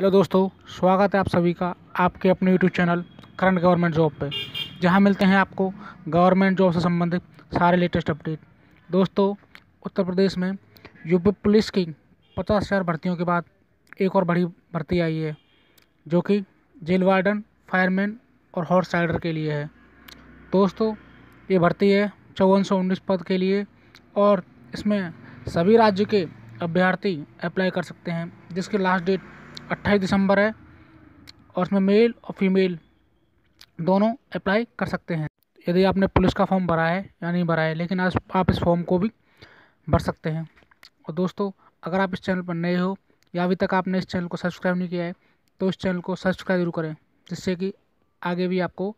Hello दोस्तों, स्वागत है आप सभी का आपके अपने YouTube channel current government job पे, जहाँ मिलते हैं आपको गवर्नमेंट जॉब से संबंधित सारे लेटेस्ट अपडेट। दोस्तों, उत्तर प्रदेश में यूपी पुलिस की पचास हज़ार भर्तियों के बाद एक और बड़ी भर्ती आई है, जो कि जेल वार्डन, फायरमैन और हॉर्स राइडर के लिए है। दोस्तों, ये भर्ती है चौवन सौ उन्नीस पद के लिए और इसमें सभी राज्य के अभ्यर्थी अप्लाई कर सकते हैं, जिसकी लास्ट डेट अट्ठाईस दिसंबर है और इसमें मेल और फीमेल दोनों अप्लाई कर सकते हैं। यदि आपने पुलिस का फॉर्म भरा है या नहीं भरा है, लेकिन आज आप इस फॉर्म को भी भर सकते हैं। और दोस्तों, अगर आप इस चैनल पर नए हो या अभी तक आपने इस चैनल को सब्सक्राइब नहीं किया है तो इस चैनल को सब्सक्राइब ज़रूर करें, जिससे कि आगे भी आपको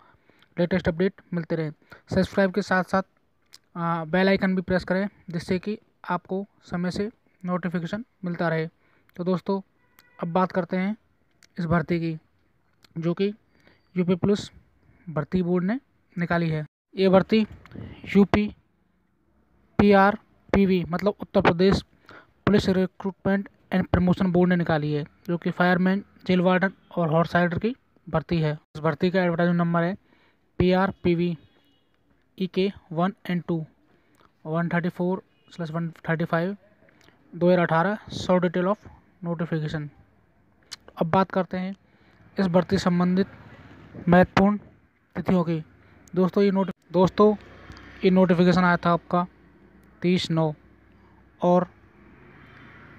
लेटेस्ट अपडेट मिलते रहे। सब्सक्राइब के साथ साथ बेल आइकन भी प्रेस करें, जिससे कि आपको समय से नोटिफिकेशन मिलता रहे। तो दोस्तों अब बात करते हैं इस भर्ती की, जो कि यूपी पुलिस भर्ती बोर्ड ने निकाली है। ये भर्ती यूपी पीआर पीवी मतलब Uttar Pradesh police recruitment and promotion board ने निकाली है, जो कि फायरमैन जेल वार्डन और हॉर्स राइडर की भर्ती है। इस भर्ती का एडवर्टाइजमेंट नंबर है P R P V E K one and two one thirty four slash one thirty five दो हज़ार अठारह, सौ डिटेल ऑफ़ नोटिफिकेशन अब बात करते हैं इस भर्ती संबंधित महत्वपूर्ण तिथियों की। दोस्तों, ये नोट, दोस्तों, ये नोटिफिकेशन आया था आपका तीस नौ और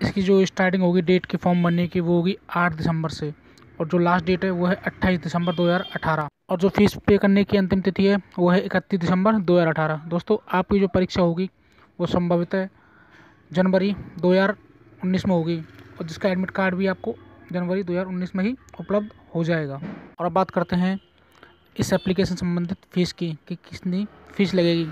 इसकी जो स्टार्टिंग होगी डेट की फॉर्म भरने की, वो होगी आठ दिसंबर से और जो लास्ट डेट है, वो है अट्ठाईस दिसंबर 2018 और जो फ़ीस पे करने की अंतिम तिथि है, वो है इकतीस दिसंबर 2018 दोस्तों, आपकी जो परीक्षा होगी, वो संभवित जनवरी 2019 में होगी और जिसका एडमिट कार्ड भी आपको जनवरी 2019 में ही उपलब्ध हो जाएगा। और अब बात करते हैं इस एप्लीकेशन संबंधित फ़ीस की कि कितनी फ़ीस लगेगी।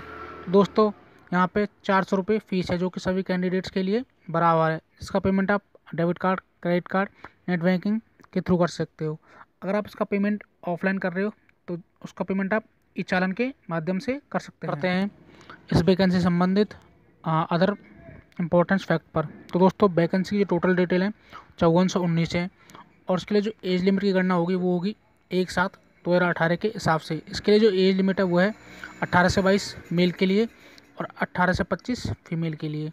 दोस्तों यहाँ पे चार सौ रुपये फ़ीस है जो कि सभी कैंडिडेट्स के लिए बराबर है इसका पेमेंट आप debit card credit card net banking के थ्रू कर सकते हो। अगर आप इसका पेमेंट ऑफलाइन कर रहे हो तो उसका पेमेंट आप ई चालन के माध्यम से कर सकते करते हैं। हैं इस वैकेंसी संबंधित अदर इम्पोर्टेंस फैक्ट पर। तो दोस्तों वैकेंसी की टोटल डिटेल है चौवन सौ उन्नीस है। और इसके लिए जो एज लिमिट की गणना होगी, वो होगी एक सात दो हज़ार अठारह के हिसाब से। इसके लिए जो एज लिमिट है, वो है अट्ठारह से बाईस मेल के लिए और अट्ठारह से पच्चीस फीमेल के लिए।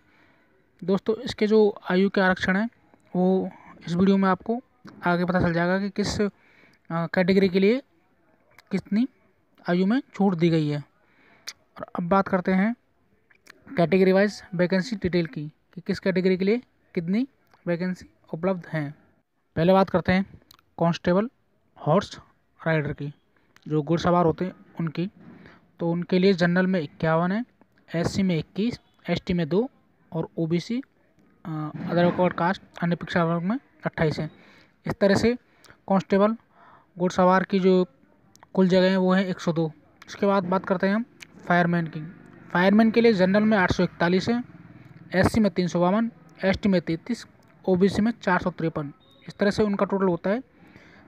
दोस्तों, इसके जो आयु के आरक्षण हैं, वो इस वीडियो में आपको आगे पता चल जाएगा कि किस कैटेगरी के लिए कितनी आयु में छूट दी गई है। और अब बात करते हैं कैटेगरी वाइज वैकेंसी डिटेल की, कि किस कैटेगरी के लिए कितनी वैकेंसी उपलब्ध हैं। पहले बात करते हैं कांस्टेबल हॉर्स राइडर की, जो घुड़सवार होते हैं उनकी। तो उनके लिए जनरल में इक्यावन है, एससी में इक्कीस, एसटी में दो और ओबीसी अदर रिकॉर्ड कास्ट अन्य पिछड़ा वर्ग में अट्ठाईस है। इस तरह से कांस्टेबल घुड़सवार की जो कुल जगह है वो है दो। उसके बाद बात करते हैं हम फायरमैन की। फायरमैन के लिए जनरल में आठ सौ इकतालीस है, एससी में तीन सौ बावन एस में तैंतीस ओ में चार सौ तिरपन। इस तरह से उनका टोटल होता है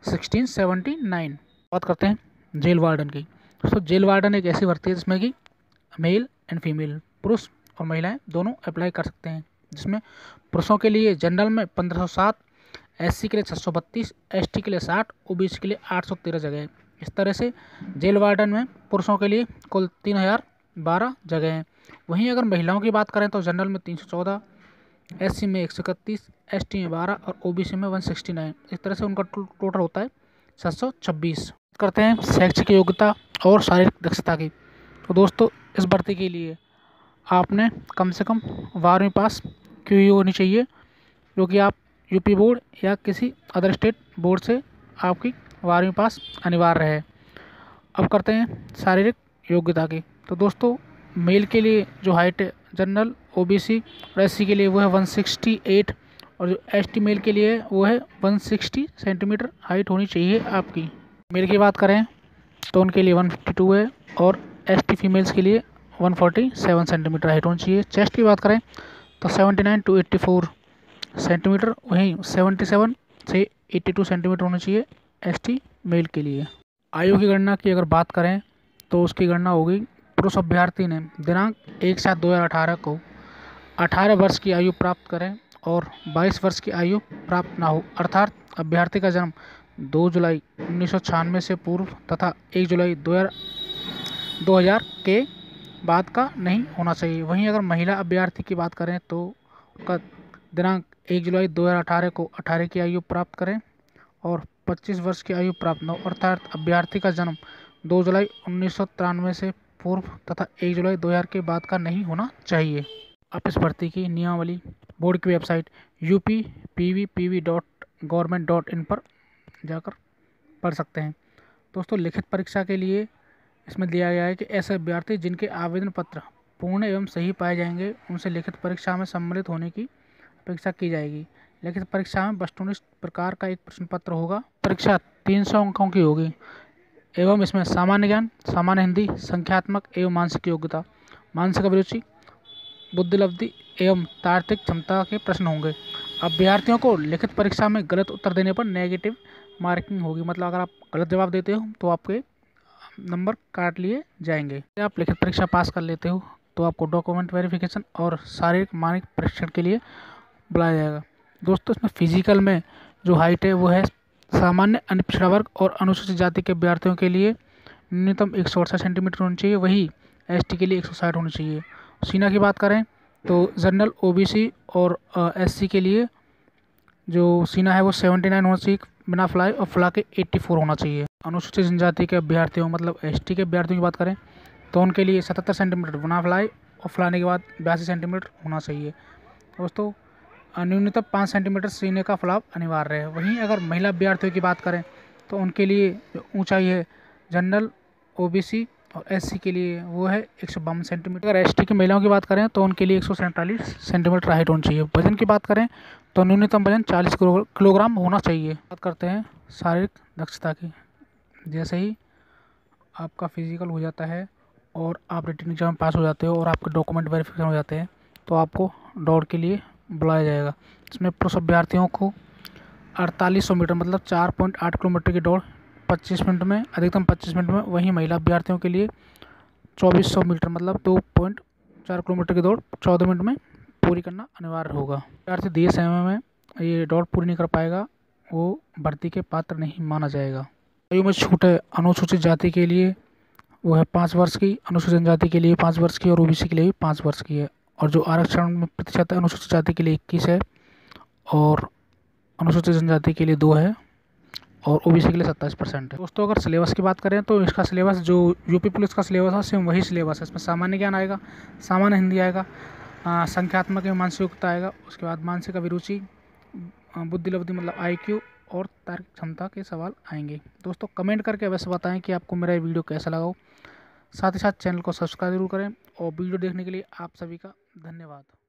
सिक्सटीन सेवेंटी नाइन बात करते हैं जेल वार्डन की। दोस्तों, जेल वार्डन एक ऐसी भर्ती है जिसमें कि मेल एंड फीमेल पुरुष और महिलाएँ दोनों अप्लाई कर सकते हैं। जिसमें पुरुषों के लिए जनरल में पंद्रह सौ सात एस के लिए छः सौ बत्तीस एस के लिए साठ ओ के लिए आठ सौ तेरह जगह इस तरह से जेल वार्डन में पुरुषों के लिए कुल तीन हज़ार बारह जगह हैं। वहीं अगर महिलाओं की बात करें तो जनरल में तीन सौ चौदह एस सी में एक सौ इकतीस एस टी में बारह और ओ बी सी में वन सिक्सटी नाइन इस तरह से उनका टोटल होता है सात सौ छब्बीस। करते हैं शैक्षिक योग्यता और शारीरिक दक्षता की। तो दोस्तों, इस भर्ती के लिए आपने कम से कम बारहवीं पास की होनी चाहिए? क्योंकि आप यूपी बोर्ड या किसी अदर स्टेट बोर्ड से आपकी बारहवीं पास अनिवार्य है। अब करते हैं शारीरिक योग्यता की। तो दोस्तों, मेल के लिए जो हाइट जनरल ओबीसी और एससी के लिए वो है 168 और जो एसटी मेल के लिए वो है 160 सेंटीमीटर हाइट होनी चाहिए आपकी। मेल की बात करें तो उनके लिए 152 है, और एसटी फीमेल्स के लिए 147 सेंटीमीटर हाइट होनी चाहिए। चेस्ट की बात करें तो 79 टू 84 सेंटीमीटर वहीं 77 से 82 सेंटीमीटर होना चाहिए एसटी मेल के लिए। आयु की गणना की अगर बात करें तो उसकी गणना होगी पुरुष अभ्यर्थी ने दिनांक एक सात दो हज़ार अठारह को अठारह वर्ष की आयु प्राप्त करें और 22 वर्ष की आयु प्राप्त ना हो। अर्थात अभ्यर्थी का जन्म दो जुलाई उन्नीस सौ छियानवे से पूर्व तथा एक जुलाई 2000 के बाद का नहीं होना चाहिए। वहीं अगर महिला अभ्यर्थी की बात करें तो उसका दिनांक एक जुलाई 2018 को 18 की आयु प्राप्त करें और 25 वर्ष की आयु प्राप्त न हो। अर्थात अभ्यर्थी का जन्म 2 जुलाई उन्नीस सौ तिरानवे से पूर्व तथा एक जुलाई 2000 के बाद का नहीं होना चाहिए। आप इस भर्ती की नियमावली बोर्ड की website U P P V P V dot government dot in पर जाकर पढ़ सकते हैं। दोस्तों, लिखित परीक्षा के लिए इसमें दिया गया है कि ऐसे अभ्यर्थी जिनके आवेदन पत्र पूर्ण एवं सही पाए जाएँगे, उनसे लिखित परीक्षा में सम्मिलित होने की अपेक्षा की जाएगी। लिखित परीक्षा में वस्तुनिष्ठ प्रकार का एक प्रश्न पत्र होगा। परीक्षा तीन सौ अंकों की होगी। एवं इसमें सामान्य ज्ञान, सामान्य हिंदी, संख्यात्मक एवं मानसिक योग्यता, मानसिक अभिरुचि, बुद्धिलब्धि एवं तार्किक क्षमता के प्रश्न होंगे। अभ्यर्थियों को लिखित परीक्षा में गलत उत्तर देने पर नेगेटिव मार्किंग होगी। मतलब अगर आप गलत जवाब देते हो तो आपके नंबर काट लिए जाएँगे। आप लिखित परीक्षा पास कर लेते हो तो आपको डॉक्यूमेंट वेरिफिकेशन और शारीरिक मानसिक परीक्षण के लिए बुलाया जाएगा। दोस्तों, इसमें फ़िज़िकल में जो हाइट है, वो है सामान्य अनपिछड़ा वर्ग और अनुसूचित जाति के अभ्यर्थियों के लिए न्यूनतम एक सौ अड़सठ सेंटीमीटर होनी चाहिए, वही एसटी के लिए एक सौ साठ होनी चाहिए। सीना की बात करें तो जनरल ओबीसी और एससी के लिए जो सीना है वो सेवेंटी नाइन होना चाहिए, बिना फ्लाई और फ्ला के एट्टी फोर होना चाहिए। अनुसूचित जनजाति के अभ्यर्थियों मतलब एसटी के अभ्यर्थियों की बात करें तो उनके लिए सतहत्तर सेंटीमीटर, बिना फ्लाई और फ्लाने के बाद बयासी सेंटीमीटर होना चाहिए। दोस्तों न्यूनतम पाँच सेंटीमीटर सीने का फलाव अनिवार्य है। वहीं अगर महिला अभ्यर्थियों की बात करें तो उनके लिए जो ऊंचाई है जनरल, ओबीसी और एससी के लिए वो है एक सौ बावन सेंटीमीटर। अगर एसटी की महिलाओं की बात करें तो उनके लिए एक सौ सैंतालीस सेंटीमीटर हाइट होनी चाहिए। वज़न की बात करें तो न्यूनतम वज़न चालीस किलोग्राम होना चाहिए। बात करते हैं शारीरिक दक्षता की। जैसे ही आपका फ़िज़िकल हो जाता है और आप रिटर्न एग्ज़ाम पास हो जाते हो और आपके डॉक्यूमेंट वेरिफिकेशन हो जाते हैं तो आपको दौड़ के लिए बुलाया जाएगा। इसमें पुरुष अभ्यर्थियों को अड़तालीस सौ मीटर मतलब चार पॉइंट आठ किलोमीटर की दौड़, पच्चीस मिनट में, अधिकतम पच्चीस मिनट में, वहीं महिला अभ्यर्थियों के लिए चौबीस सौ मीटर मतलब दो पॉइंट चार किलोमीटर की दौड़, चौदह मिनट में पूरी करना अनिवार्य होगा। अभ्यर्थी दिए समय में ये दौड़ पूरी नहीं कर पाएगा, वो भर्ती के पात्र नहीं माना जाएगा। आयु में छूट है, अनुसूचित जाति के लिए वो है पाँच वर्ष की, अनुसूचित जनजाति के लिए पाँच वर्ष की और ओबीसी के लिए भी पाँच वर्ष की है। और जो आरक्षण में प्रतिशत है, अनुसूचित जाति के लिए इक्कीस है और अनुसूचित जनजाति के लिए दो है और ओबीसी के लिए सत्ताईस परसेंट है। दोस्तों, अगर सिलेबस की बात करें तो इसका सिलेबस जो यूपी पुलिस का सिलेबस है, सेम वही सिलेबस है। इसमें सामान्य ज्ञान आएगा, सामान्य हिंदी आएगा संख्यात्मक एवं मानसिकता आएगा, उसके बाद मानसिक अभिरुचि बुद्धिलब्धि मतलब आईक्यू और तार्किक क्षमता के सवाल आएँगे। दोस्तों, कमेंट करके वैसे बताएँ कि आपको मेरा ये वीडियो कैसा लगा साथ ही साथ चैनल को सब्सक्राइब ज़रूर करें और वीडियो देखने के लिए आप सभी का धन्यवाद।